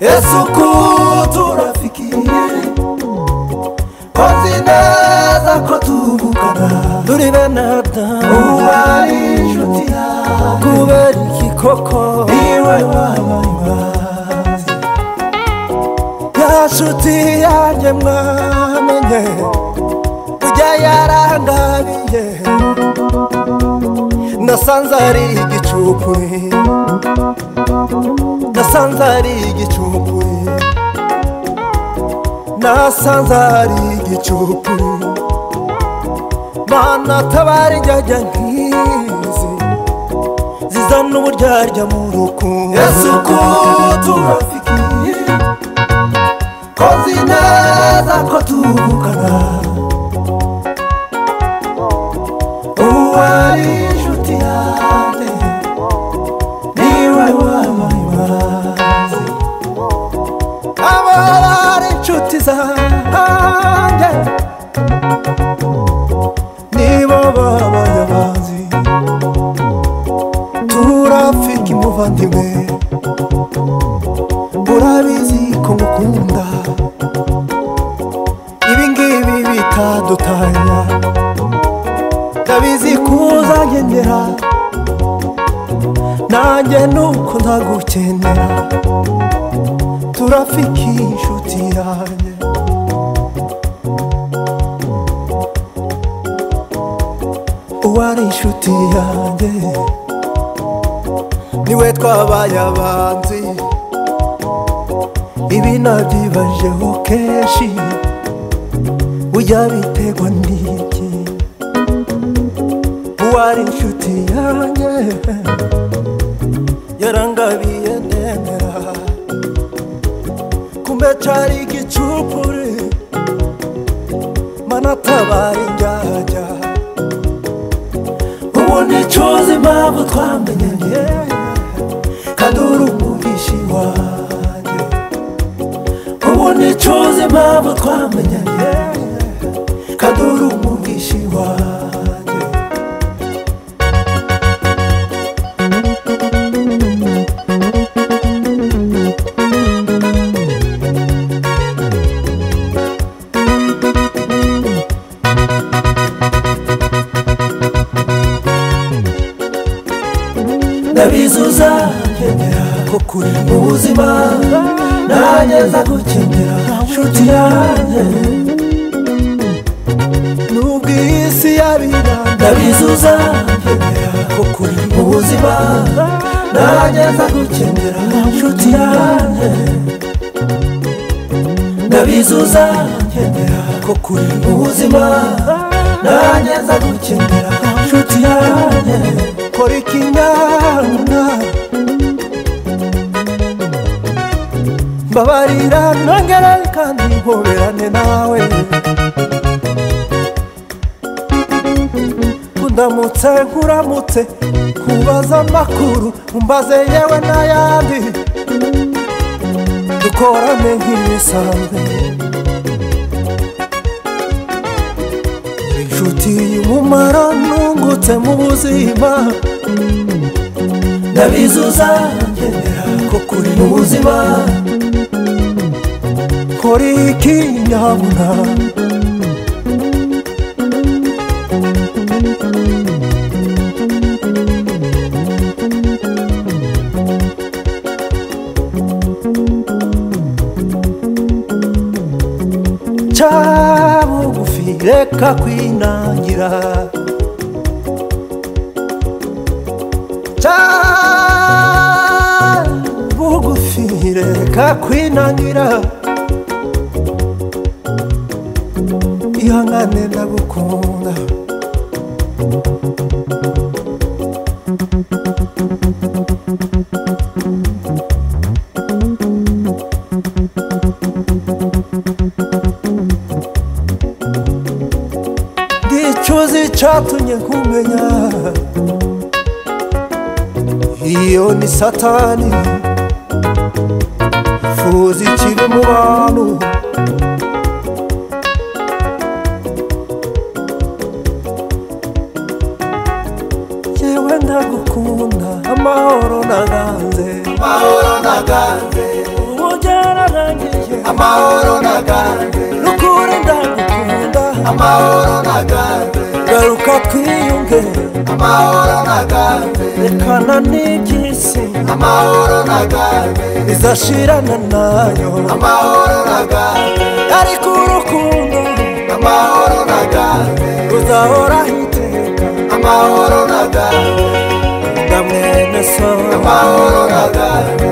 Yesu kutu rafiki Kozineza kutubu kada Turi benata Uwari juti ya Kuberi kikoko Iwe wawa iba Ya juti ya nye mwamenye Uja yara angabiye Uwari juti ya nye mwamenye ndasanze ari igicukuri ndasanze ari igicukuri nasanze ari igicukuri mana tabari njyajya nk'izi zizana uburyarya mu rukundo ese uko tuhasigiye ko nzi neza ko tuvugana ari inshuti zanjye nibo babayobozi turapfika imuvandimwe urabizi ko mukunda ibingibi bitadutanya ndabizi kuza ngendera nanjye nuko ntagukenera turafiki inshuti yanjye uwari inshuti yanjye niwe twabaye abanzi ibi nabyibajeho kenshi ujya biterwa n'iki uwari inshuti yanjye yarangabiye chari kichupuri mana tabaye njaja ubu nicuza impamvu twamenyanye kandi uri umubishi wanjye ubu nicuza impamvu twamenyanye kandi uri umubishi ndabizuza ngendera kuri mu buzima nanjye ndagukenera nshuti yanjye nubwo iyi si yabira ndabizuza ngendera kuri mu buzima nanjye ndagukenera nshuti yanjye ndabizuza ngendera kuri mu buzima nanjye ndagukenera nshuti yanjye kora ikinyabuzima mbabarira nongera kandi nkoberane nawe ndamutse nkuramutse kubaza amakuru mbaze yewe n'ayandi dukorane nk'ibisanzwe inshuti y'umumaro nungutse mu buzima ndabizuza nkenera ko kuri mu buzima muri kinyabuna cabugufi reka kwinangira cabugufi reka kwinangira iyo ngane ndagukunda ngicuzi catumye kumenya iyo ni satani fuzi kiri mu bantu nawe ndagukunda amahoro naganze ubujyararangije n'ukuri ndagukunda garuka twiyunge rekana n'iby'isi izashirana nayo ariko urukundo uzahoraho amahoro nadawe ndamwe nesoamahoro nadawe